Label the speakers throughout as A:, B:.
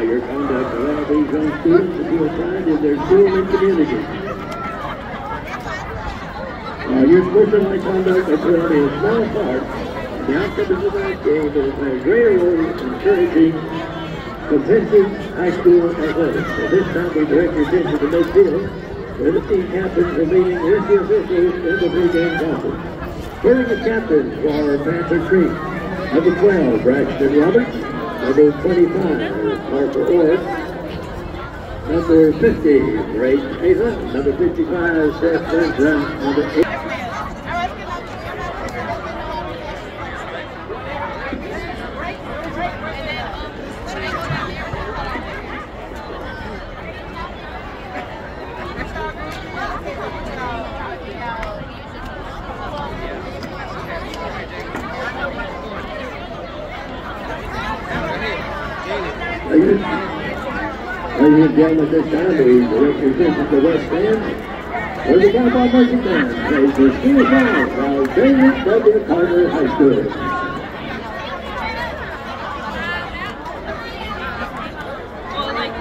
A: the
B: the. Now your conduct allow these young students to feel pride in their school and community. Now your sportsmanlike conduct is only a small part. The outcome of tonight's game role in encouraging competitive high school athletics. At this time, we direct your attention to midfield, where the team captains are meeting with the officials in the pregame conference. Hearing the captains for Panther Creek. Number 12, Braxton Roberts. Number 25, Parker Orr. Number 50, Ray Ava. Number 55, Seth Benson. Number 8. Ladies and gentlemen, at this time, we direct your attention to West End, where the Cowboy Marching Band plays the school song by David W. Carter High School.
C: Oh, like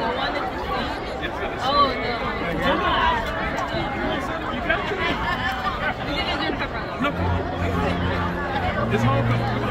C: the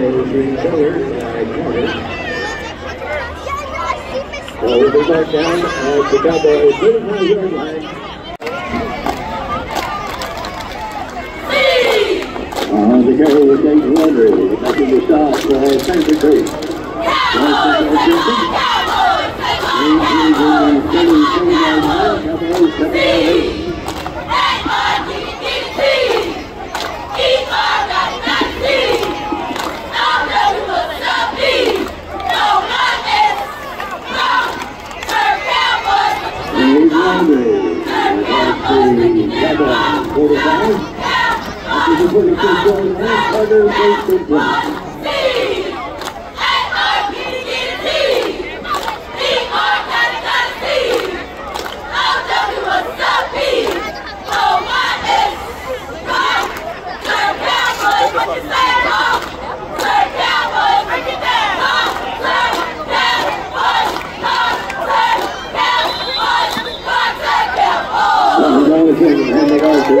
B: Well, we'll be back down at the Cowboys 35 yard line. Uh, the carry was Nate Landry, making the stop for Santa Cruz. Nate Landry, that's the quarterback. After the 46 yard line, Carter takes the play. Well, the ball is in, and they go to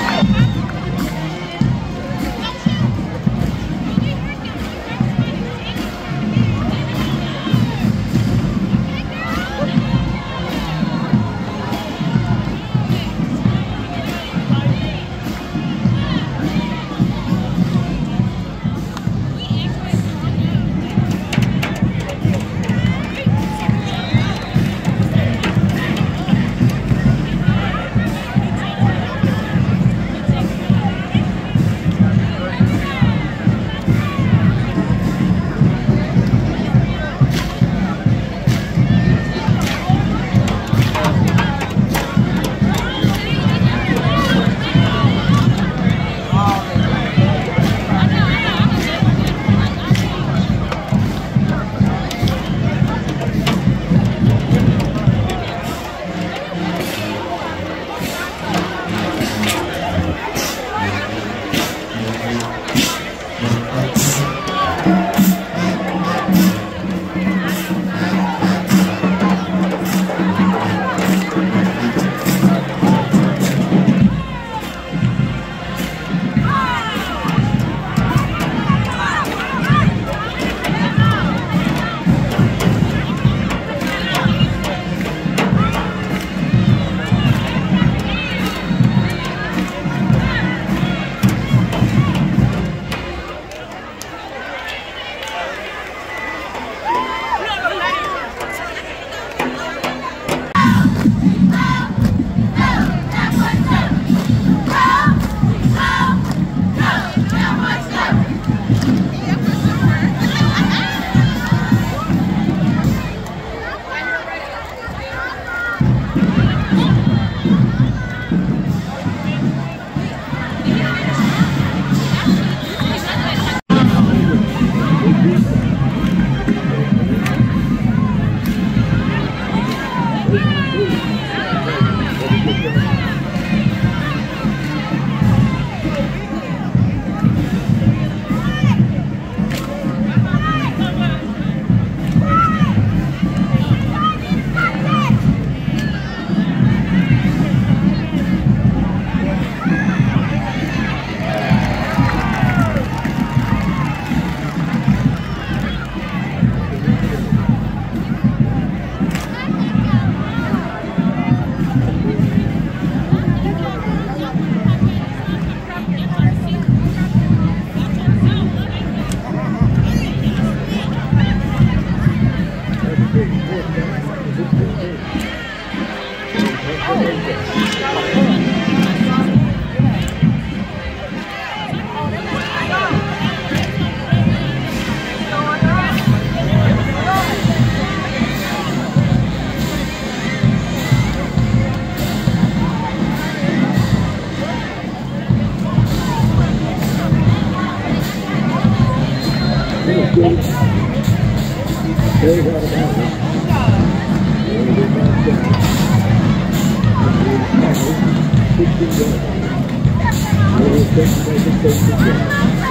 B: Oh. Stays out of bounds. And it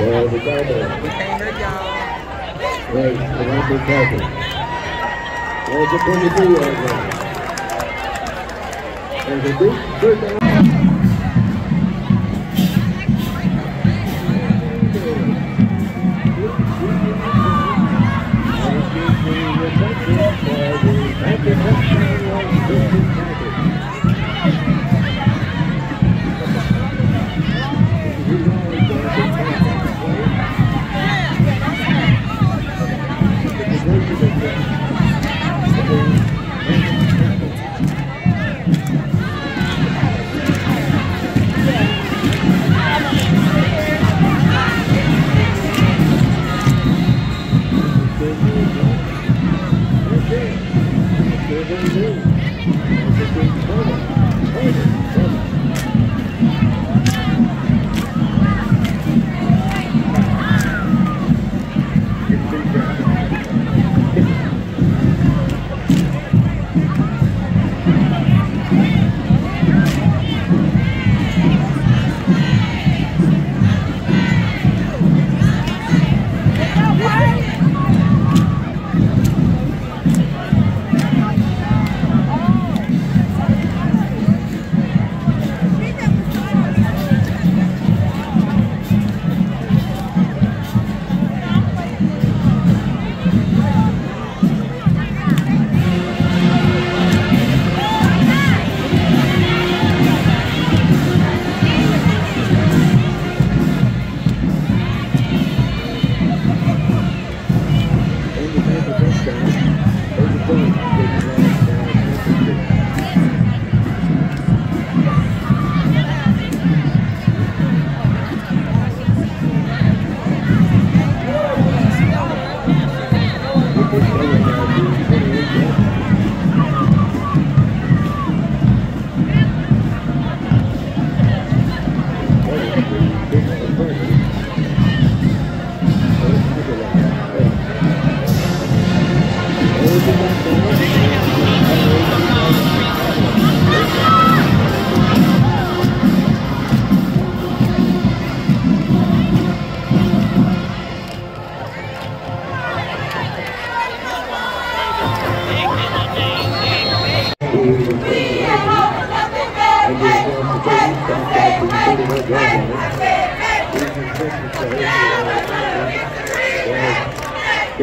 B: the Cardinals. Right, Devontae Parker. There's a 22 yard line. There's a big third.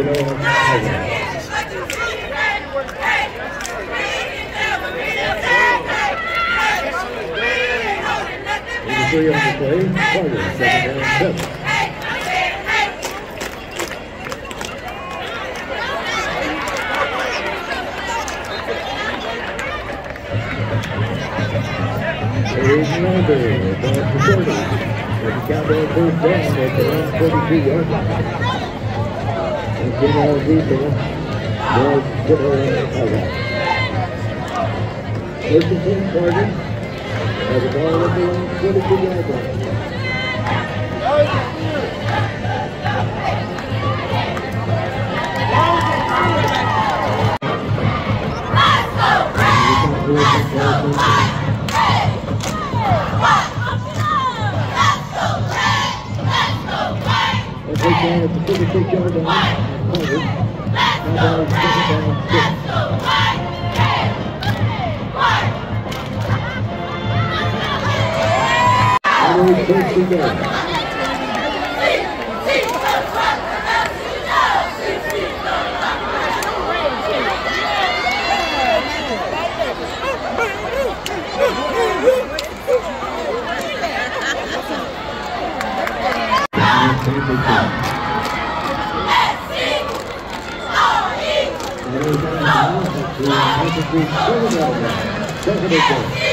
B: Kiddo on the play, second down, seven. Aiden Lambert, the forty. The Cowboys first down at the one forty-two yard line. Alzito was line. And take down at the 56 yard line. Carter. Cowboys second down, six. Cowboys first and goal. Second and goal.
D: Here